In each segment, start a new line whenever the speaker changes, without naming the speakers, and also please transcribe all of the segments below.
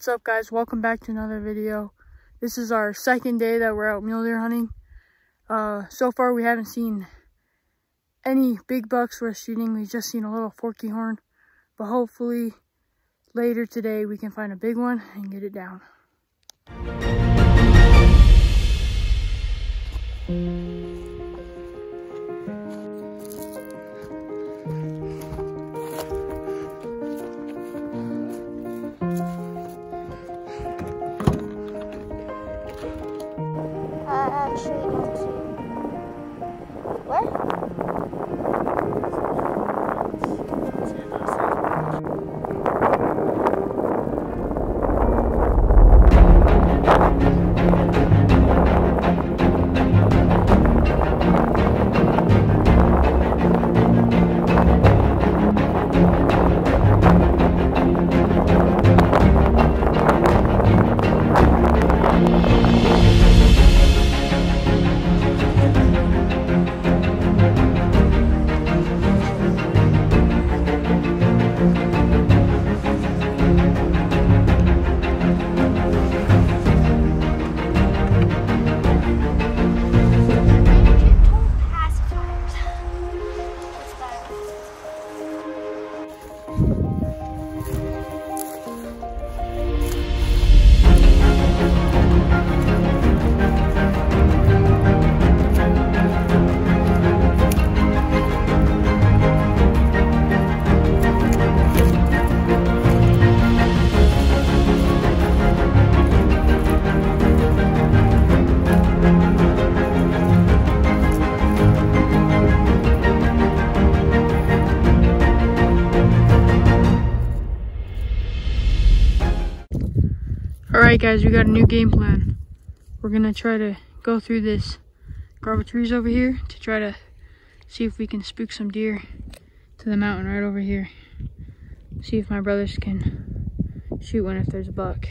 what's up guys? Welcome back to another video. This is our second day that we're out mule deer hunting. Uh, so far we haven't seen any big bucks worth shooting. We've just seen a little forky horn. But hopefully later today we can find a big one and get it down. Guys, we got a new game plan. We're gonna try to go through this of trees over here to try to see if we can spook some deer to the mountain right over here. See if my brothers can shoot one if there's a buck.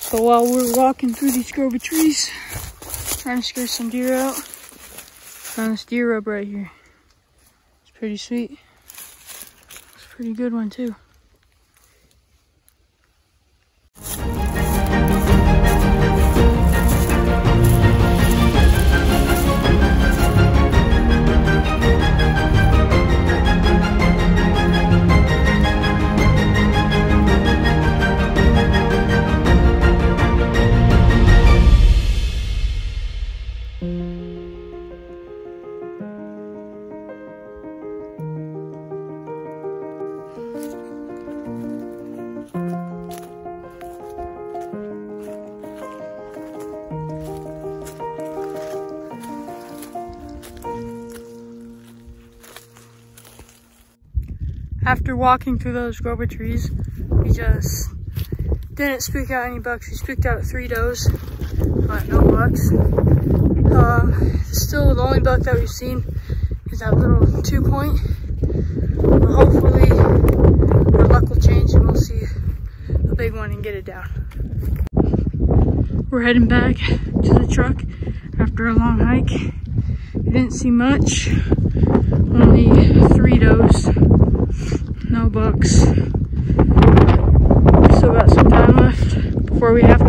So while we're walking through these of trees, trying to scare some deer out, found this deer rub right here. It's pretty sweet. It's a pretty good one too. After walking through those grove of trees, we just didn't spook out any bucks. We spooked out three does, but no bucks. Um, still the only buck that we've seen is that little two point. But hopefully our luck will change and we'll see a big one and get it down. We're heading back to the truck after a long hike. We didn't see much, only bucks. Still got some time left before we have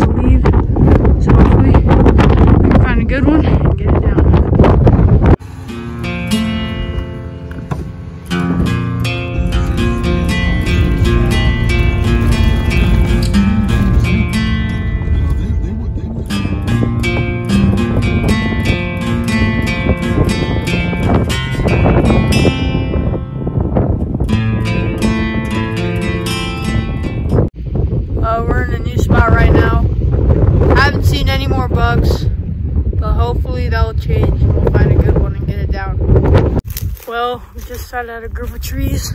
sat at a group of trees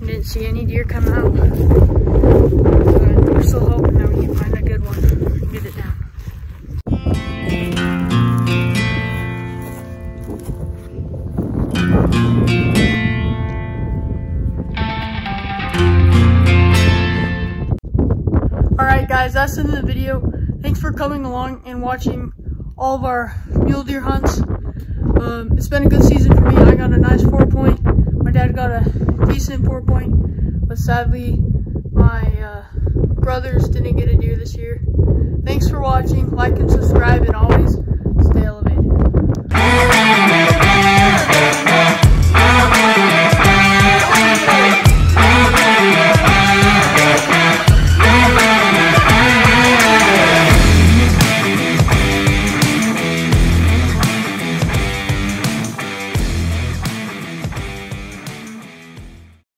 didn't see any deer come out. But we're still hoping that we can find a good one and get it down. Alright guys, that's the end of the video. Thanks for coming along and watching all of our mule deer hunts. Um, it's been a good season for me. I got a nice four point. My dad got a decent four point, but sadly, my uh, brothers didn't get a deer this year. Thanks for watching. Like and subscribe, and